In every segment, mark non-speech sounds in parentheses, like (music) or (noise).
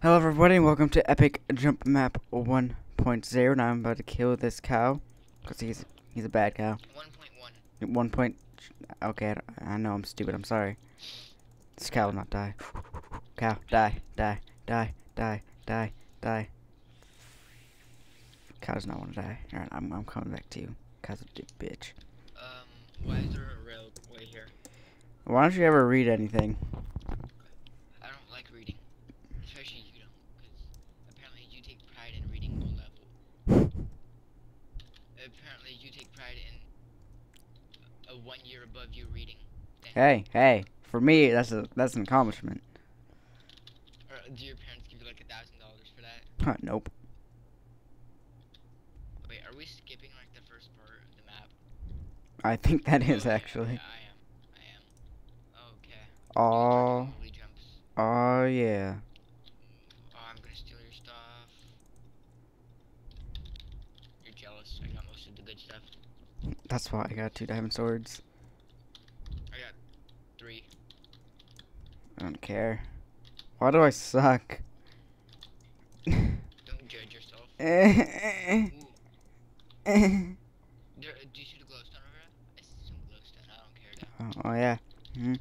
Hello everybody and welcome to Epic Jump Map 1.0 Now I'm about to kill this cow Because he's he's a bad cow. 1.1. 1 point Okay, I, I know I'm stupid, I'm sorry. This cow will not die. Cow, die, die, die, die, die, die. Cow does not want to die Alright, I'm, I'm coming back to you Cow's a dick bitch. Um, why is there a railway here? Why don't you ever read anything? I don't like reading. Especially you don't, because apparently you take pride in reading low level. apparently you take pride in a one year above you reading. thing. Hey, hey, for me that's a that's an accomplishment Or uh, do your parents give you like a thousand dollars for that? Huh, Nope Wait, are we skipping like the first part of the map? I think that is Oh, yeah, actually yeah, I am. I am. Okay. Oh, oh yeah Oh, I'm gonna steal your stuff. You're jealous. I got most of the good stuff. That's why I got two diamond swords. I got three. I don't care. Why do I suck? (laughs) Don't judge yourself. (laughs) oh there, do you see the glowstone over there? I see some glowstone. I don't care though. oh, yeah. hmm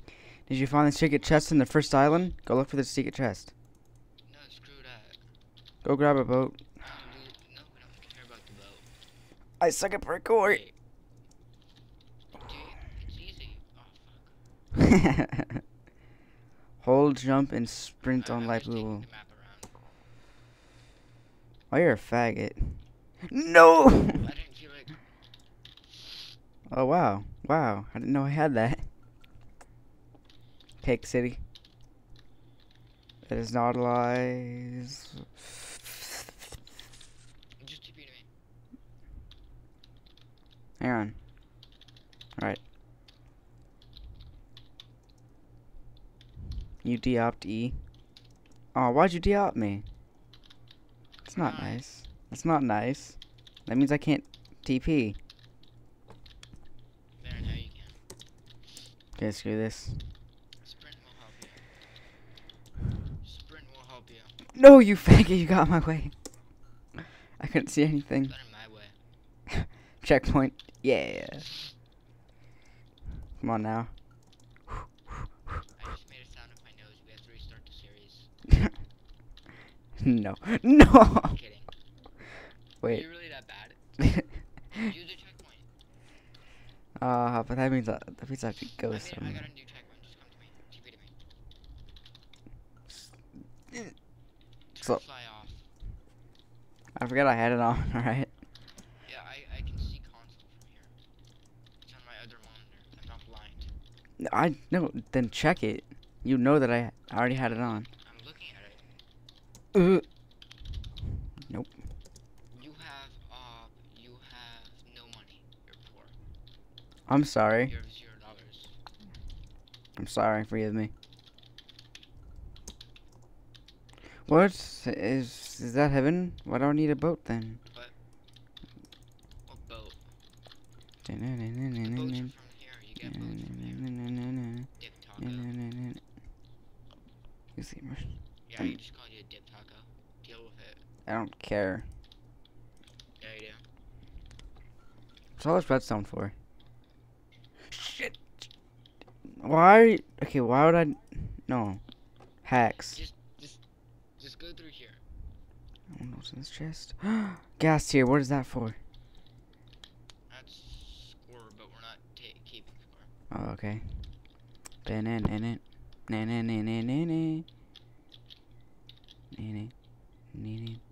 Did you find the secret chest in the first island? Go look for the secret chest. No, screw that. Go grab a boat. No, we don't care about the boat. I suck at parkour. Wait. Dude, it's easy. Oh, fuck. (laughs) Hold, jump, and sprint on light blue. the map around. Oh, you're a faggot. No! (laughs) I (laughs) didn't feel like. oh, wow. Wow. I didn't know I had that. Cake City. It is not lies. Just TP to me. Hang on. Alright. You de-opt E. Oh, why'd you de-opt me? That's not nice. That's not nice. That means I can't TP. There, now you can. Okay, screw this. Sprint will help you. Sprint will help you. No, you faggot, you got my way. I couldn't see anything. Got my way. (laughs) Checkpoint. Yeah. Come on now. I just made a sound with my nose. We have to restart the series. (laughs) no. (laughs) No! I'm kidding. Are Wait. you really that bad? (laughs) Do the checkpoint. Uh, but that means I, that means I have to go I, mean, I somewhere. got a new checkpoint. Just come to me. TP to me. So- Fly off. I forgot I had it on, alright? Yeah, I, I can see console from here. It's on my other monitor. I'm not blind. I no, then check it. You know that I already had it on. I'm looking at it. Uh, You have, uh, you have no money. You're poor. I'm sorry. You have zero dollars. I'm sorry. Forgive me. What is is that heaven? Why do I need a boat then? What boat? The boats are from here. You get boats from here. Dip taco. You see, Mer- Yeah, I just called you a dip taco. Deal with it. I don't care. Yeah, you do. What's all this redstone for? Shit. Why? Okay, why would I? No. Hacks. Just, just, just go through here. Oh, I don't know what's in this chest. (gasps) Gas here. What is that for? That's score, but we're not keeping score. Oh, okay. Ba-na-na-na. Na-na-na-na-na-na. Na-na. Na-na. Da-na-da-da-da-na-na-na-na. Da-na. Na-na. Na-na-na-na-na. Na-na-na. Na-na-na-na-na-na. Na-na-na.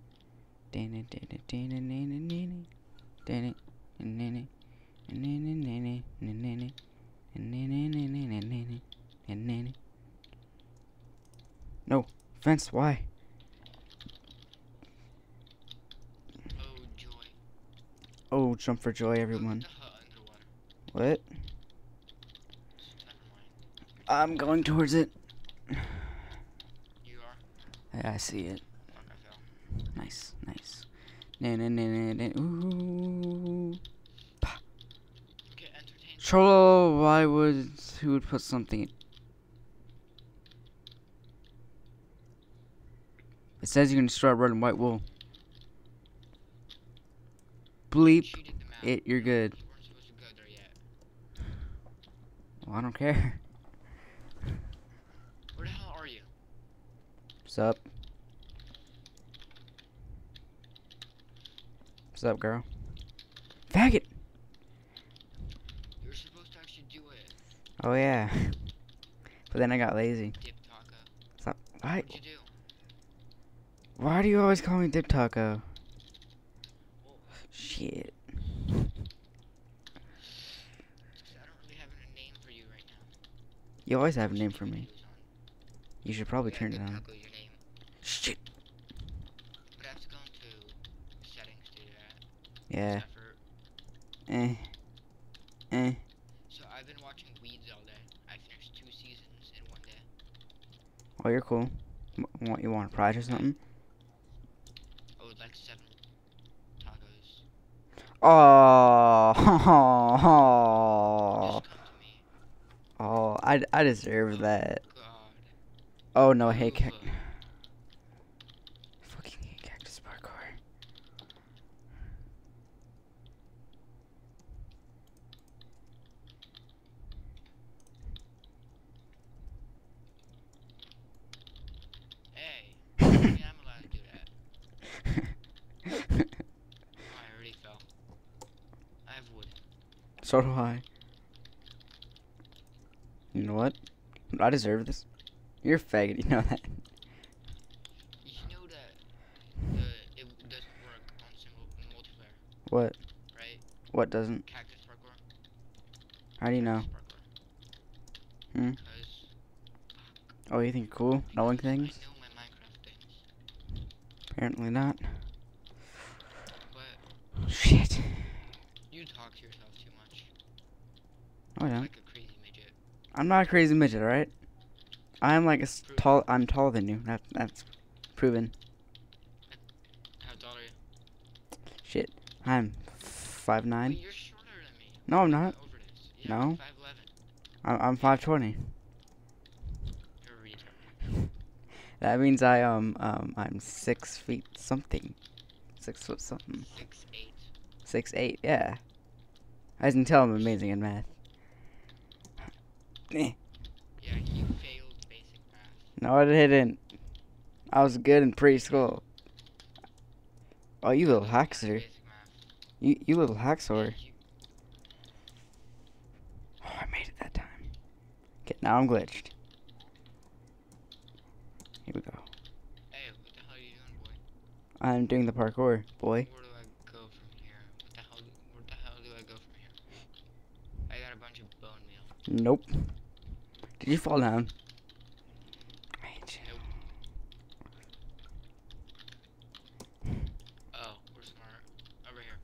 No. Fence, why? Oh, joy. Oh, jump for joy, everyone. the hut underwater. What? I'm going towards it. You are? Yeah, I see it. Fuck, I fell. Nice, nice. Na na na na na. Ooh. Okay, entertain. Cholo, why would who would put something It says you can destroy red and white wool. Bleep Cheated the map. it, you're good. We weren't supposed to go. Well, I don't care. Where the hell are you? What's up? What's up, girl? Faggot! You were supposed to actually do it. Oh, yeah. (laughs) But then I got lazy. Dip taco. Stop. Why? What'd you do? Why do you always call me Dip Taco? Well, Shit. 'cause I don't really have a name for you right now. You always have a name for me. You should probably turn it on. Taco, your name. Shit. But I have to go into settings to do that. Yeah. Effort. Eh. Eh. So I've been watching Weeds all day. I finished two seasons in one day. Oh, you're cool. W- Want you want a prize or something? I would like seven tacos. Oh. To me. Oh, I, I deserve that. God. Oh no, hate cac- Oof. Fucking hate cactus parkour. Hey. I mean, I'm allowed to do that. Oh, I already fell. I have wood. (laughs) so do I. You know what? I deserve this. You're a faggot, (laughs) you know that. Did you know that the, it doesn't work on single multiplayer, What? right? What doesn't? Cactus parkour. How do you know? Hmm? Oh, you think you're cool? Knowing things? I know my Minecraft things. Apparently not. But Shit. you talk to yourself I don't. Like a crazy midget. I'm not a crazy midget, alright? I'm like a s- Prove it. tall. I'm taller than you. That that's proven. How tall are you? Shit. I'm five nine. Wait, you're shorter than me. No, I'm not. went Over this. Yeah, No. I'm I'm five twenty. You're a retard. (laughs) That means I um um I'm six feet something. Six foot something. Six eight. Six eight. Yeah. I can tell, I'm amazing in math. Eh. Yeah, you failed basic math. No, I didn't. I was good in preschool. Oh, you little hackser. Basic. You you little hacksaw. Oh, I made it that time. Okay, now I'm glitched. Here we go. Hey, what the hell are you doing, boy? I'm doing the parkour, boy. Where do I go from here? What the hell? Where the hell do I go from here? I got a bunch of bone meal. Nope. Did you fall down? Mate. Nope. Oh, we're. Over here.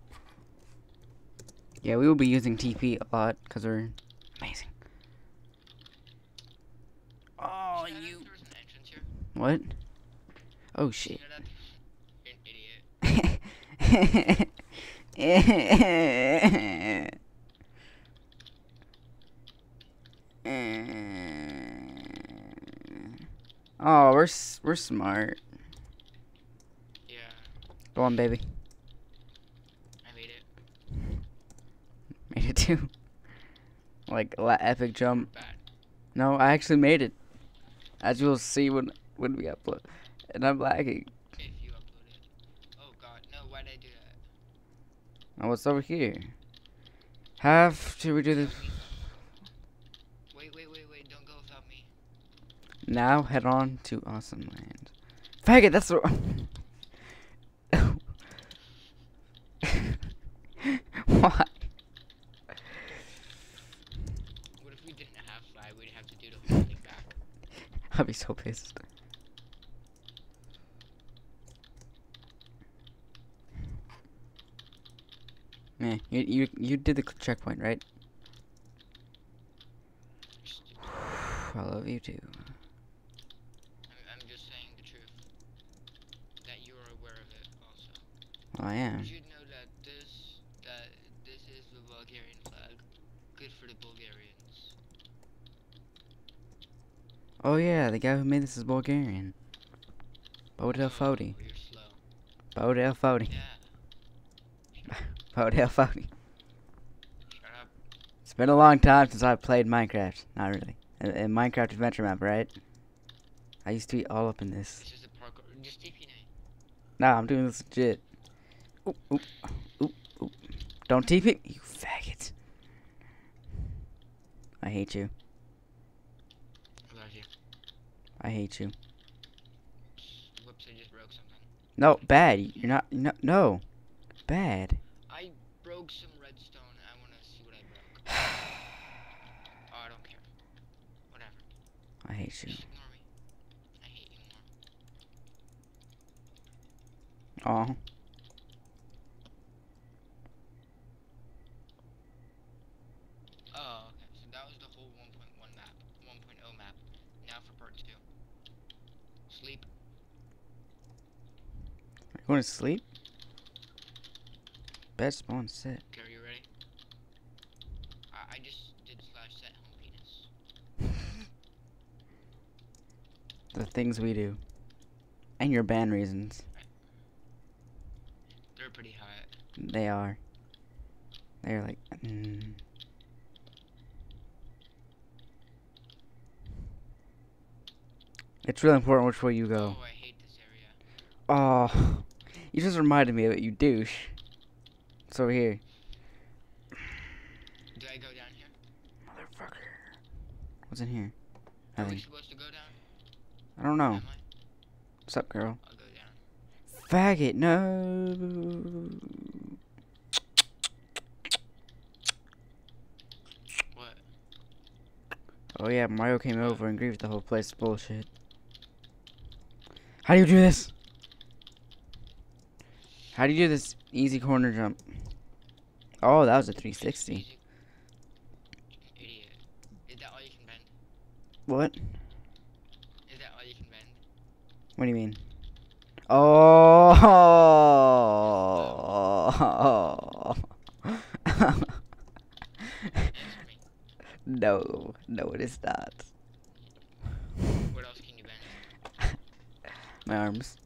Yeah, we will be using TP a lot because we're amazing. Oh, Did know that you. There was an entrance here. What? Oh, Did shit. You know that? You're an idiot. Oh, we're we're smart. Yeah, Go on, baby. I made it. (laughs) Made it too. Like la- epic jump. Bad. No, I actually made it. As you'll see when when we upload, and I'm lagging. If you upload it. Oh god, no, Why did I do that? Oh, what's over here? Have to we do this Without me. Wait, wait, wait, wait, don't go without me. Now? Head on to Awesome Land. Faggot, that's the. (laughs) Why? What if we didn't have fly? We'd have to do the whole thing back. (laughs) I'd be so pissed. Man, you you you did the checkpoint, right? (sighs) I love you too. I'm, I'm just saying the truth. That you are aware of it also. Well, I am. You should know that this that this is the Bulgarian flag. Good for the Bulgarians. Oh yeah, the guy who made this is Bulgarian. Bodell Oh, slow. Bodell Fody. Yeah. (laughs) Bodell Fody. It's been a long time since I've played Minecraft. Not really. In, in Minecraft Adventure Map, right? I used to be all up in this. This is a parkour. Just. Nah, I'm doing this legit. Oop, oop, oop, oop. Don't TP, you faggot. I hate you. I love you. I hate you. Whoops, I just broke something. No, bad. You're not. You're not. No, bad. I broke some redstone. I want to see what I broke. (sighs) oh, I don't care. Whatever. I hate you. Just ignore me. I hate Aw. Oh, okay. So that was the whole 1.1 map. 1.0 map. Now for part 2. Sleep. You going to sleep? Bed spawn set. Okay, are you ready? I, I just did slash set home penis. (laughs) The things we do. And your ban reasons. They are. They're like. Mm. It's really important which way you go. Oh, I hate this area. Oh, you just reminded me of it, you douche. It's over here. Do I go down here? Motherfucker. What's in here? Are we Nothing. supposed to go down? I don't know. What's up, girl? I'll go down. Faggot, no. What? Oh yeah, Mario came over and griefed the whole place. Bullshit. How do you do this? How do you do this easy corner jump? Oh, that was a 360. Idiot. Is that all you can bend? What? Is that all you can bend? What do you mean? Oh. Answer (laughs) me. No, no, it is not. What else can you bend? (laughs) My arms.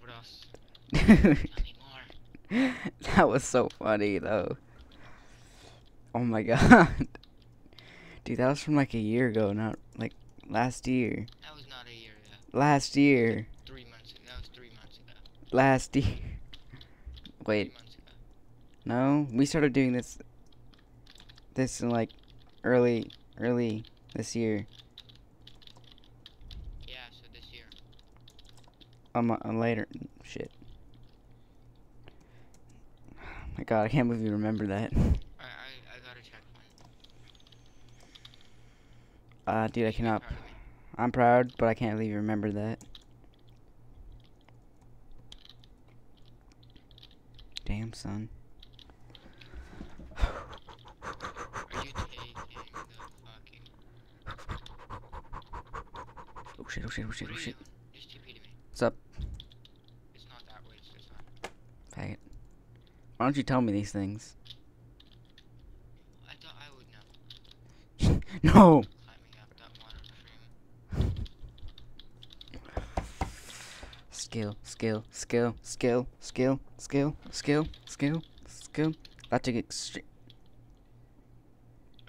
What else? (laughs) Tell me more. that was so funny though. Oh my (laughs) god. Dude, that was from like a year ago, not like last year. That was not a year ago. Last year. Three months ago. That was three months ago. Last year. Wait, no. We started doing this this in like early early this year. Yeah, so this year. Um, uh, later shit. (sighs) my god, I can't believe you remember that. I, I, I gotta check one. Uh, dude, I You should be cannot. proud. I'm proud, but I can't believe you remember that. Damn, son. Are you taking the fucking... Oh shit, oh shit, oh shit, oh shit. Just TP to me. What's up, It's not that way, it's this way. faggot? Why don't you tell me these things? I thought I would know. (laughs) no! Climbing up that water stream. Skill, skill, skill, skill, skill, skill, skill, skill, skill. That took extreme.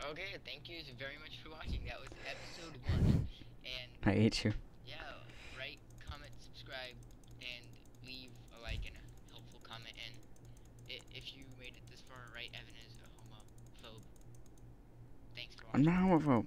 Okay, thank you very much for watching. That was episode one. And I hate you. yeah, rate, comment, subscribe, and leave a like and a helpful comment. And if you made it this far, right, Evan is a homophobe. Thanks for watching. I'm not homophobe.